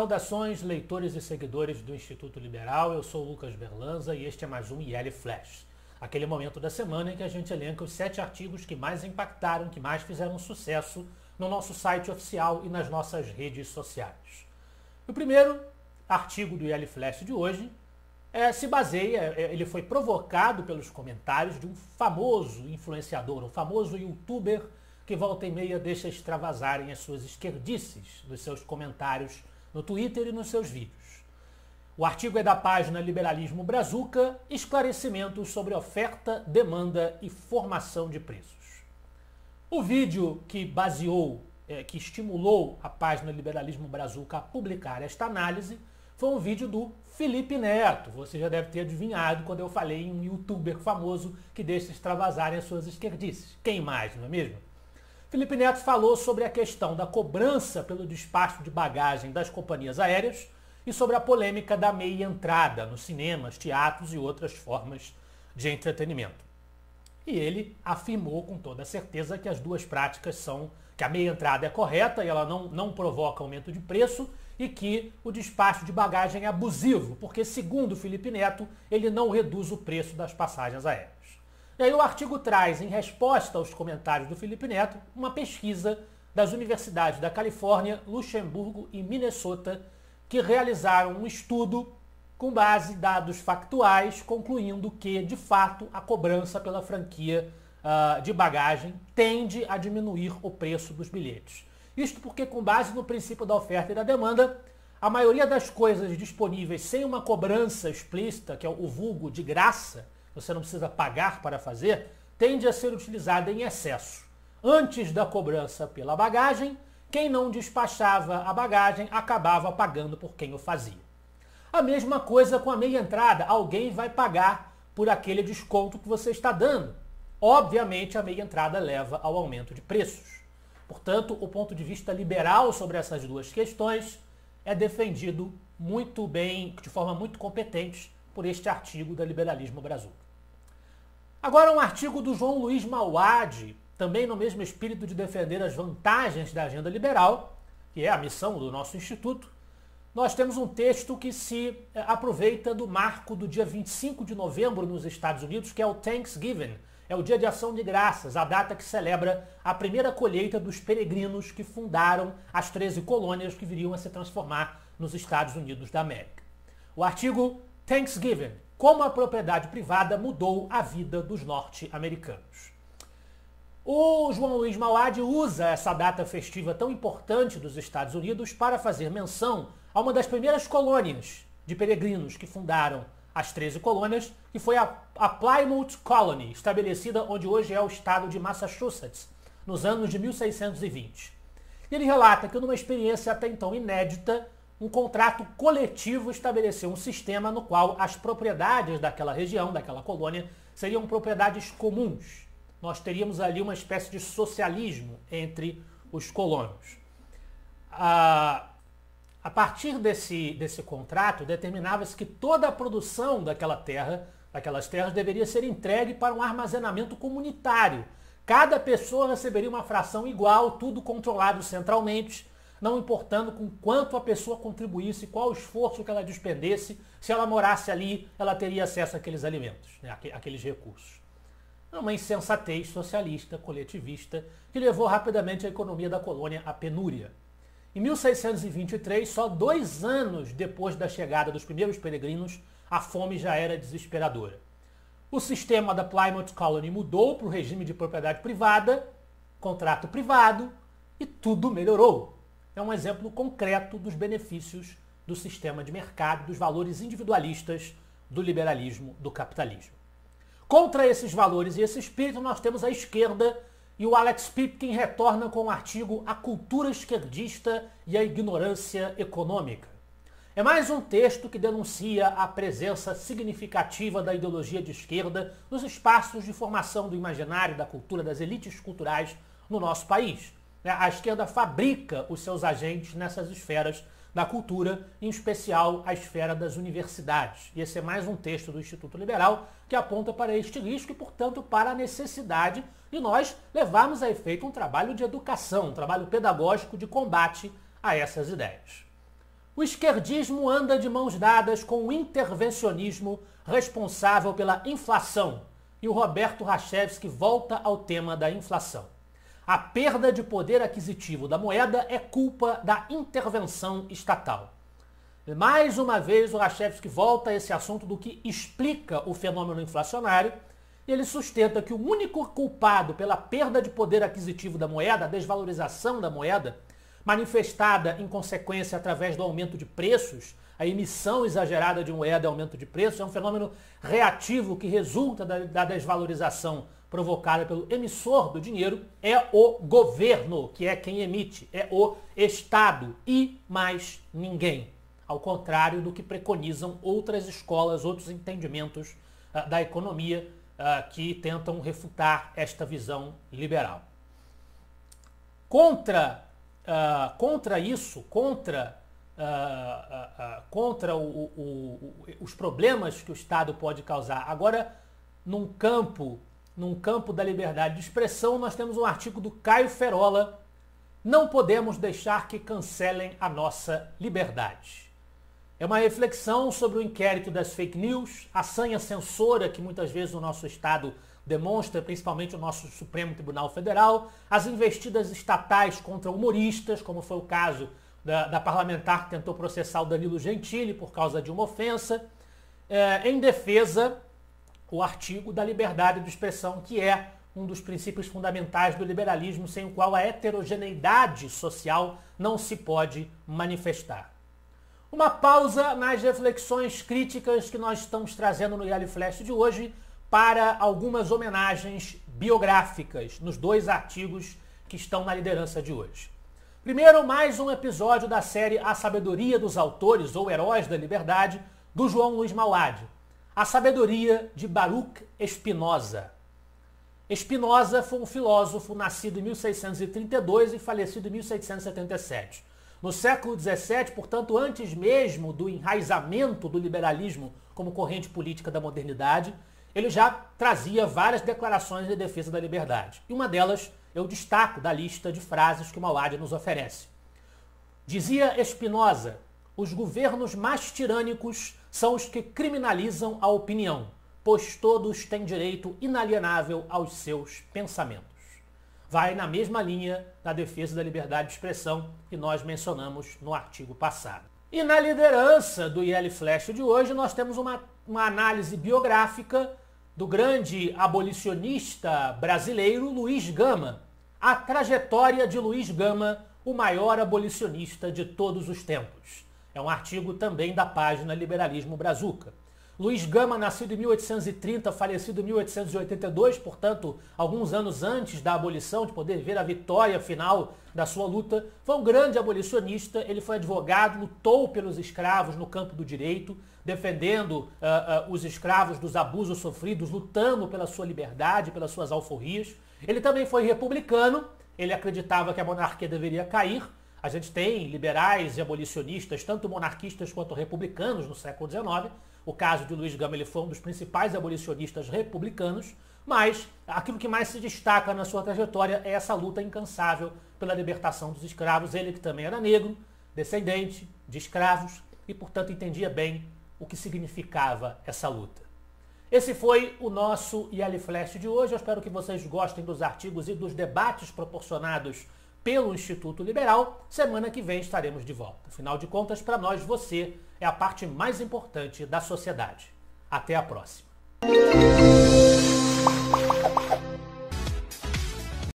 Saudações, leitores e seguidores do Instituto Liberal. Eu sou Lucas Berlanza e este é mais um IL Flash. Aquele momento da semana em que a gente elenca os sete artigos que mais impactaram, que mais fizeram sucesso no nosso site oficial e nas nossas redes sociais. O primeiro artigo do IL Flash de hoje é, se baseia, é, ele foi provocado pelos comentários de um famoso influenciador, um famoso youtuber que volta e meia deixa extravasarem as suas esquerdices nos seus comentários no Twitter e nos seus vídeos. O artigo é da página Liberalismo Brazuca, esclarecimentos sobre oferta, demanda e formação de preços. O vídeo que baseou, é, que estimulou a página Liberalismo Brazuca a publicar esta análise foi um vídeo do Felipe Neto. Você já deve ter adivinhado quando eu falei em um youtuber famoso que deixa extravasarem as suas esquerdices. Quem mais, não é mesmo? Felipe Neto falou sobre a questão da cobrança pelo despacho de bagagem das companhias aéreas e sobre a polêmica da meia entrada nos cinemas, teatros e outras formas de entretenimento. E ele afirmou com toda certeza que as duas práticas são que a meia entrada é correta e ela não, não provoca aumento de preço e que o despacho de bagagem é abusivo, porque segundo Felipe Neto, ele não reduz o preço das passagens aéreas. E aí o artigo traz, em resposta aos comentários do Felipe Neto, uma pesquisa das universidades da Califórnia, Luxemburgo e Minnesota, que realizaram um estudo com base em dados factuais, concluindo que, de fato, a cobrança pela franquia uh, de bagagem tende a diminuir o preço dos bilhetes. Isto porque, com base no princípio da oferta e da demanda, a maioria das coisas disponíveis sem uma cobrança explícita, que é o vulgo de graça, você não precisa pagar para fazer, tende a ser utilizada em excesso. Antes da cobrança pela bagagem, quem não despachava a bagagem acabava pagando por quem o fazia. A mesma coisa com a meia entrada, alguém vai pagar por aquele desconto que você está dando. Obviamente, a meia entrada leva ao aumento de preços. Portanto, o ponto de vista liberal sobre essas duas questões é defendido muito bem, de forma muito competente, por este artigo da Liberalismo Brasil. Agora um artigo do João Luiz Mauad, também no mesmo espírito de defender as vantagens da agenda liberal, que é a missão do nosso instituto, nós temos um texto que se eh, aproveita do marco do dia 25 de novembro nos Estados Unidos, que é o Thanksgiving, é o Dia de Ação de Graças, a data que celebra a primeira colheita dos peregrinos que fundaram as 13 colônias que viriam a se transformar nos Estados Unidos da América. O artigo Thanksgiving, como a propriedade privada mudou a vida dos norte-americanos. O João Luiz Mauad usa essa data festiva tão importante dos Estados Unidos para fazer menção a uma das primeiras colônias de peregrinos que fundaram as 13 colônias, que foi a, a Plymouth Colony, estabelecida onde hoje é o estado de Massachusetts, nos anos de 1620. Ele relata que numa experiência até então inédita, um contrato coletivo estabeleceu um sistema no qual as propriedades daquela região, daquela colônia, seriam propriedades comuns. Nós teríamos ali uma espécie de socialismo entre os colonos. A, a partir desse, desse contrato, determinava-se que toda a produção daquela terra, daquelas terras, deveria ser entregue para um armazenamento comunitário. Cada pessoa receberia uma fração igual, tudo controlado centralmente, não importando com quanto a pessoa contribuísse, qual o esforço que ela despendesse, se ela morasse ali, ela teria acesso àqueles alimentos, né, àqueles recursos. É uma insensatez socialista, coletivista, que levou rapidamente a economia da colônia à penúria. Em 1623, só dois anos depois da chegada dos primeiros peregrinos, a fome já era desesperadora. O sistema da Plymouth Colony mudou para o regime de propriedade privada, contrato privado, e tudo melhorou é um exemplo concreto dos benefícios do sistema de mercado, dos valores individualistas do liberalismo, do capitalismo. Contra esses valores e esse espírito, nós temos a esquerda e o Alex Pipkin retorna com o artigo A Cultura Esquerdista e a Ignorância Econômica. É mais um texto que denuncia a presença significativa da ideologia de esquerda nos espaços de formação do imaginário, da cultura, das elites culturais no nosso país. Né? A esquerda fabrica os seus agentes nessas esferas da cultura, em especial a esfera das universidades. E esse é mais um texto do Instituto Liberal que aponta para este risco e, portanto, para a necessidade de nós levarmos a efeito um trabalho de educação, um trabalho pedagógico de combate a essas ideias. O esquerdismo anda de mãos dadas com o intervencionismo responsável pela inflação. E o Roberto Rachevski volta ao tema da inflação. A perda de poder aquisitivo da moeda é culpa da intervenção estatal. Mais uma vez, o Rachevski volta a esse assunto do que explica o fenômeno inflacionário e ele sustenta que o único culpado pela perda de poder aquisitivo da moeda, a desvalorização da moeda, manifestada em consequência através do aumento de preços, a emissão exagerada de moeda e aumento de preços, é um fenômeno reativo que resulta da, da desvalorização provocada pelo emissor do dinheiro, é o governo, que é quem emite, é o Estado e mais ninguém. Ao contrário do que preconizam outras escolas, outros entendimentos uh, da economia uh, que tentam refutar esta visão liberal. Contra, uh, contra isso, contra, uh, contra o, o, o, os problemas que o Estado pode causar, agora num campo, num campo da liberdade de expressão, nós temos um artigo do Caio Ferola, não podemos deixar que cancelem a nossa liberdade. É uma reflexão sobre o inquérito das fake news, a sanha censora que muitas vezes o nosso Estado demonstra, principalmente o nosso Supremo Tribunal Federal, as investidas estatais contra humoristas, como foi o caso da, da parlamentar que tentou processar o Danilo Gentili por causa de uma ofensa, é, em defesa o artigo da liberdade de expressão, que é um dos princípios fundamentais do liberalismo, sem o qual a heterogeneidade social não se pode manifestar. Uma pausa nas reflexões críticas que nós estamos trazendo no Yali Flash de hoje para algumas homenagens biográficas nos dois artigos que estão na liderança de hoje. Primeiro, mais um episódio da série A Sabedoria dos Autores ou Heróis da Liberdade, do João Luiz Mauad. A Sabedoria de Baruch Spinoza. Spinoza foi um filósofo nascido em 1632 e falecido em 1677. No século XVII, portanto, antes mesmo do enraizamento do liberalismo como corrente política da modernidade, ele já trazia várias declarações de defesa da liberdade. E uma delas eu destaco da lista de frases que o Mauad nos oferece. Dizia Spinoza, os governos mais tirânicos são os que criminalizam a opinião, pois todos têm direito inalienável aos seus pensamentos vai na mesma linha da defesa da liberdade de expressão que nós mencionamos no artigo passado. E na liderança do IL Flash de hoje, nós temos uma, uma análise biográfica do grande abolicionista brasileiro Luiz Gama. A trajetória de Luiz Gama, o maior abolicionista de todos os tempos. É um artigo também da página Liberalismo Brazuca. Luiz Gama, nascido em 1830, falecido em 1882, portanto, alguns anos antes da abolição, de poder ver a vitória final da sua luta, foi um grande abolicionista. Ele foi advogado, lutou pelos escravos no campo do direito, defendendo uh, uh, os escravos dos abusos sofridos, lutando pela sua liberdade, pelas suas alforrias. Ele também foi republicano, ele acreditava que a monarquia deveria cair. A gente tem liberais e abolicionistas, tanto monarquistas quanto republicanos no século XIX. O caso de Luiz Gama ele foi um dos principais abolicionistas republicanos, mas aquilo que mais se destaca na sua trajetória é essa luta incansável pela libertação dos escravos. Ele que também era negro, descendente de escravos e, portanto, entendia bem o que significava essa luta. Esse foi o nosso IL Flash de hoje. Eu espero que vocês gostem dos artigos e dos debates proporcionados pelo Instituto Liberal. Semana que vem estaremos de volta. Afinal de contas, para nós, você é a parte mais importante da sociedade. Até a próxima.